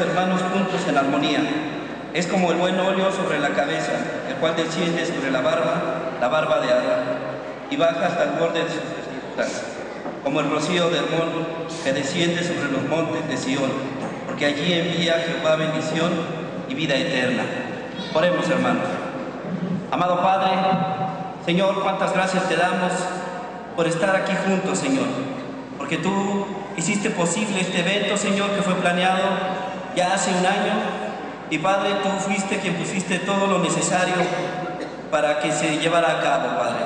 hermanos juntos en armonía. Es como el buen óleo sobre la cabeza, el cual desciende sobre la barba, la barba de Adán, y baja hasta el borde de sus vestiduras, como el rocío de Hermón que desciende sobre los montes de Sión, porque allí envía Jehová bendición y vida eterna. Oremos, hermanos. Amado Padre, Señor, cuántas gracias te damos por estar aquí juntos, Señor, porque tú hiciste posible este evento, Señor, que fue planeado ya hace un año. Y Padre, tú fuiste quien pusiste todo lo necesario para que se llevara a cabo, Padre.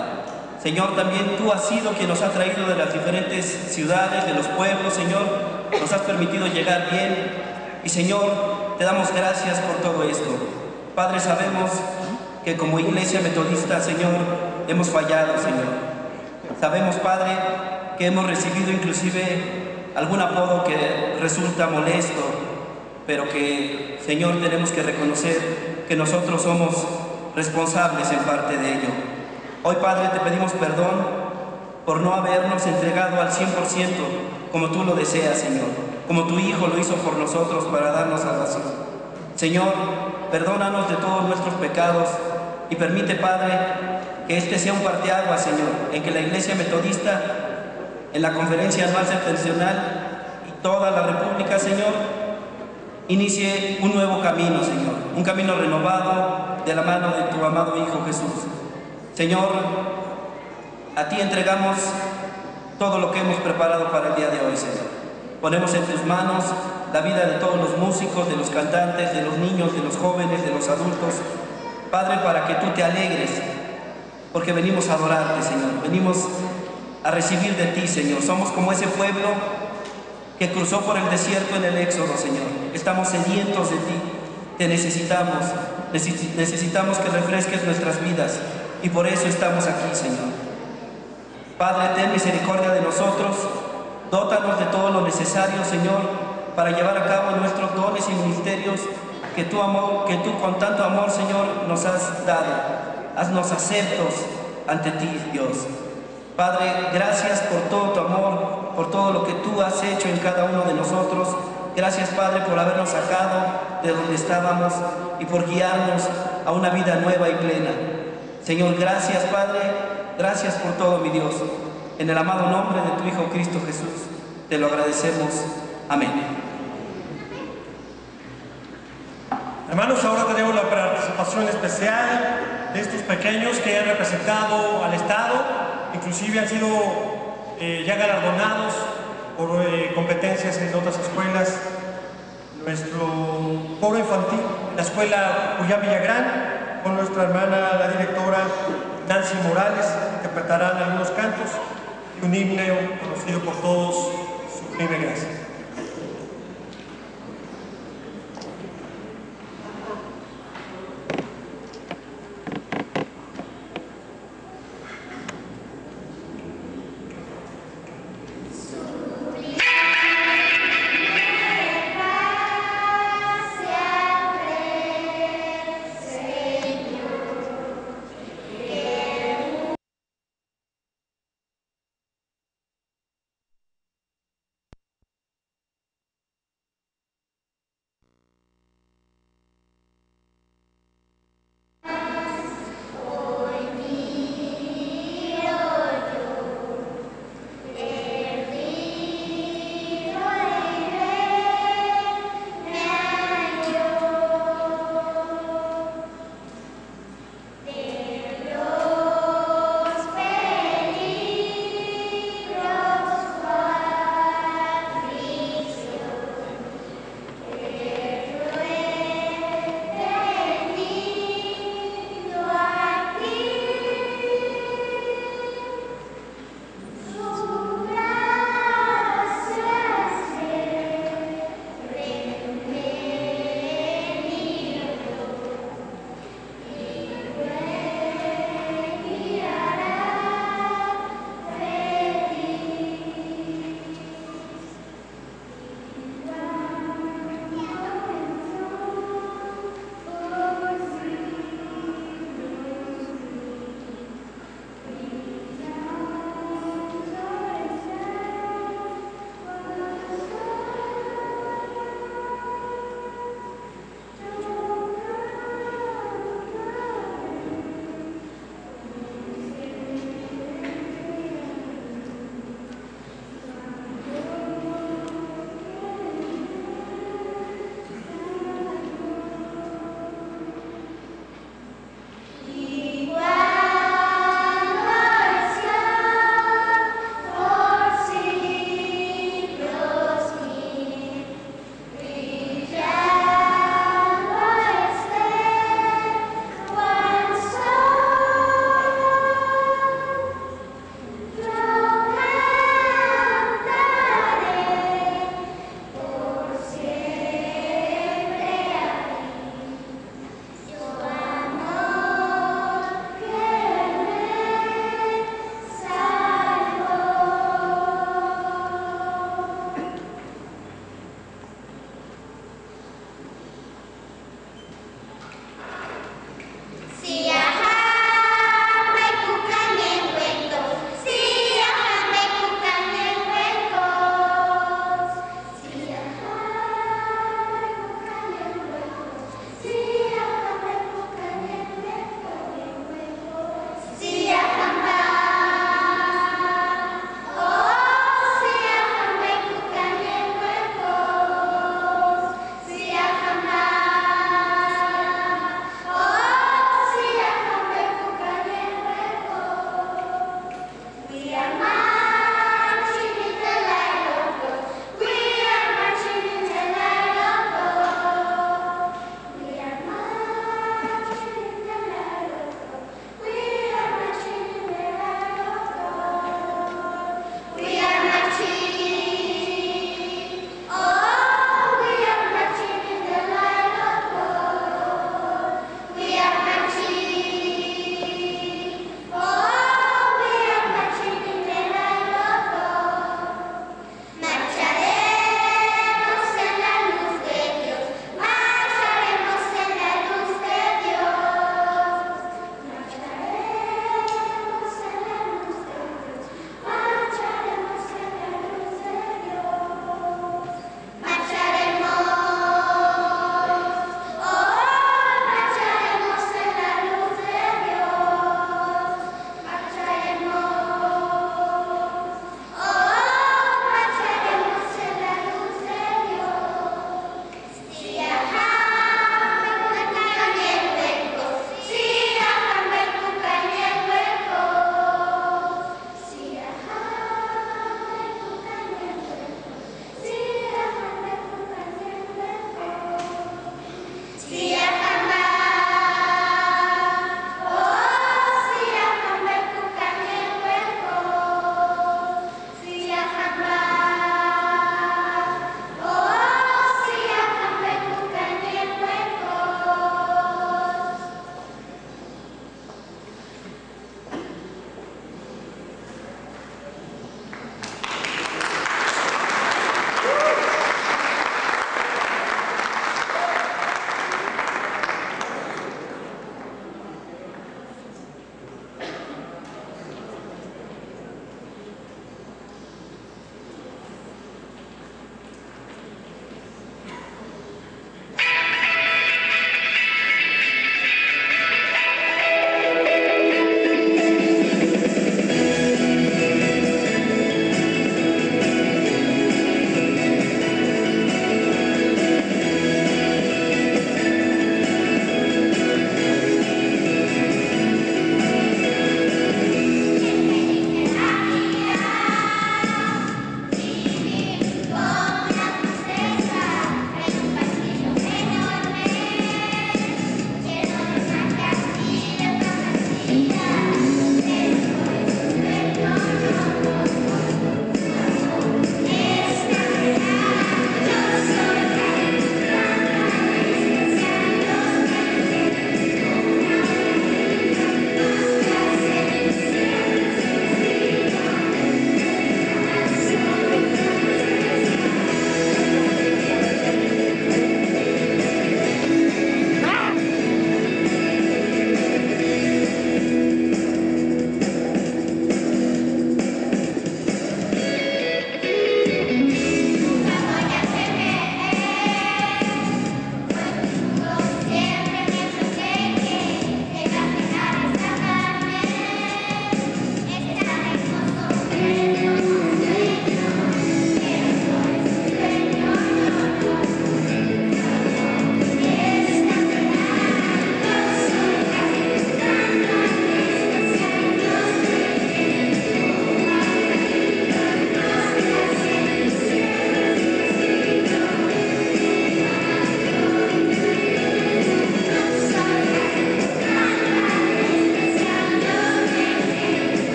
Señor, también tú has sido quien nos ha traído de las diferentes ciudades, de los pueblos, Señor. Nos has permitido llegar bien. Y Señor, te damos gracias por todo esto. Padre, sabemos que como iglesia metodista, Señor, hemos fallado, Señor. Sabemos, Padre, que hemos recibido inclusive algún apodo que resulta molesto, pero que, Señor, tenemos que reconocer que nosotros somos responsables en parte de ello. Hoy, Padre, te pedimos perdón por no habernos entregado al 100% como tú lo deseas, Señor, como tu Hijo lo hizo por nosotros para darnos salvación. Señor, perdónanos de todos nuestros pecados y permite, Padre, que este sea un parteaguas, Señor, en que la Iglesia Metodista, en la conferencia anual septentrional y toda la República, Señor, inicie un nuevo camino, Señor, un camino renovado de la mano de tu amado Hijo Jesús. Señor, a ti entregamos todo lo que hemos preparado para el día de hoy, Señor. Ponemos en tus manos la vida de todos los músicos, de los cantantes, de los niños, de los jóvenes, de los adultos. Padre, para que tú te alegres, porque venimos a adorarte, Señor. Venimos a recibir de ti, Señor. Somos como ese pueblo que cruzó por el desierto en el Éxodo, Señor. Estamos sedientos de ti. Te necesitamos. Necesitamos que refresques nuestras vidas. Y por eso estamos aquí, Señor. Padre, ten misericordia de nosotros. Dótanos de todo lo necesario, Señor, para llevar a cabo nuestros dones y ministerios que tú, amor, que tú con tanto amor, Señor, nos has dado. Haznos aceptos ante ti, Dios. Padre, gracias por todo tu amor, por todo lo que tú has hecho en cada uno de nosotros. Gracias, Padre, por habernos sacado de donde estábamos y por guiarnos a una vida nueva y plena. Señor, gracias, Padre. Gracias por todo, mi Dios. En el amado nombre de tu Hijo Cristo Jesús, te lo agradecemos. Amén. Hermanos, ahora tenemos la participación especial de estos pequeños que han representado al Estado, inclusive han sido eh, ya galardonados por eh, competencias en otras escuelas. Nuestro coro infantil, la escuela Julián Villagrán, con nuestra hermana, la directora Nancy Morales, interpretarán algunos cantos y un himno conocido por todos, Sublime Gracias.